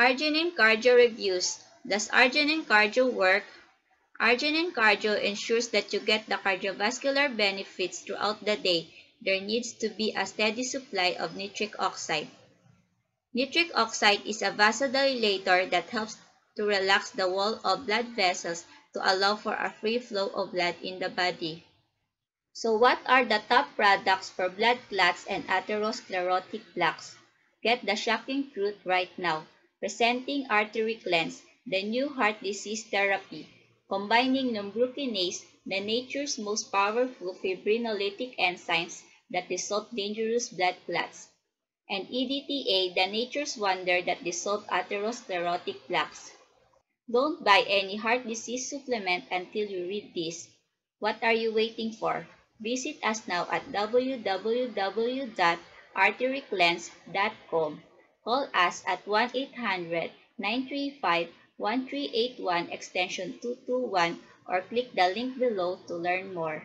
Arginine Cardio Reviews Does Arginine Cardio work? Arginine Cardio ensures that you get the cardiovascular benefits throughout the day. There needs to be a steady supply of nitric oxide. Nitric oxide is a vasodilator that helps to relax the wall of blood vessels to allow for a free flow of blood in the body. So what are the top products for blood clots and atherosclerotic plaques? Get the shocking truth right now. Presenting Artery Cleanze, the new heart disease therapy, combining lumbrokinase, the nature's most powerful fibrinolytic enzymes that dissolve dangerous blood clots, and EDTA, the nature's wonder that dissolve atherosclerotic plaques. Don't buy any heart disease supplement until you read this. What are you waiting for? Visit us now at www.arterycleanze.com. Call us at 1-800-935-1381 extension 221 or click the link below to learn more.